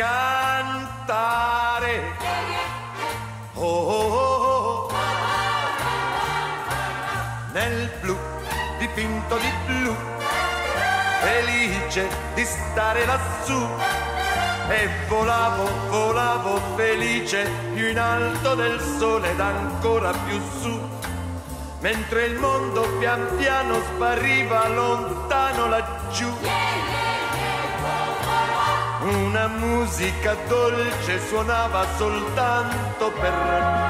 cantare. Oh, oh, oh, oh. Nel blu dipinto di blu, felice di stare lassù. E volavo, volavo felice più in alto del sole ed ancora più su. Mentre il mondo pian piano spariva lontano laggiù. Una musica dolce suonava soltanto per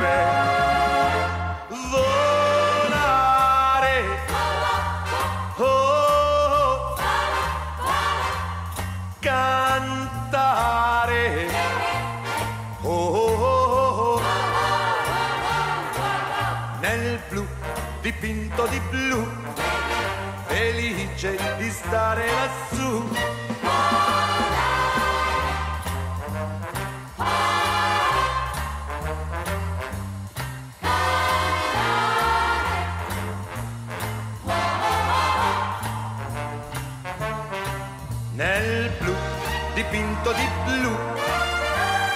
me. Volare. Oh, cantare. Oh, oh, oh. Nel blu dipinto di blu, felice di stare lassù. Nel blu dipinto di blu,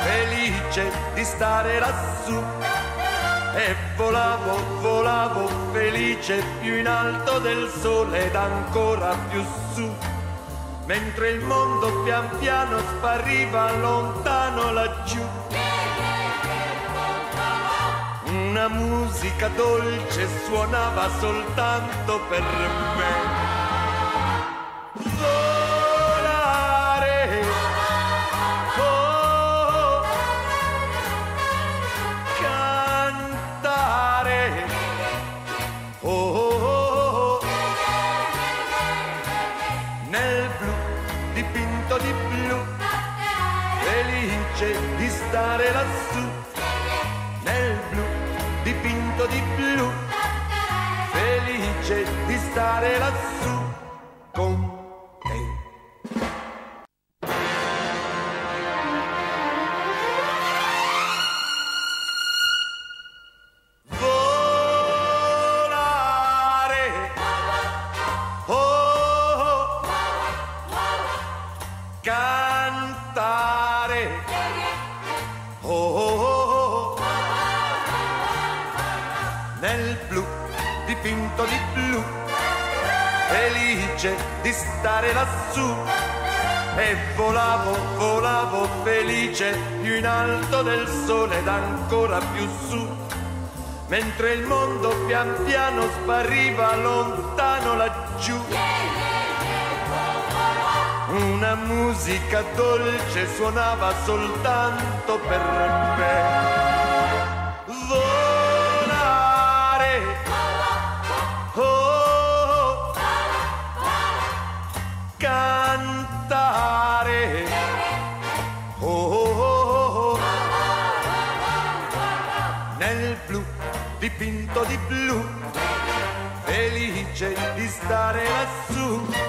felice di stare lassù. E volavo, volavo felice più in alto del sole ed ancora più su. Mentre il mondo pian piano spariva lontano laggiù. Una musica dolce suonava soltanto per me. Dipinto di blu, felice di stare lassù. Nel blu dipinto di blu, felice di stare lassù cantare. Oh, nel blu dipinto di blu, felice di stare lassù. E volavo, volavo felice più in alto del sole ed ancora più su. Mentre il mondo pian piano spariva lontano laggiù. Una musica dolce suonava soltanto per me. Volare. Oh, cantare. Oh, oh, oh. nel blu dipinto di blu, felice di stare lassù.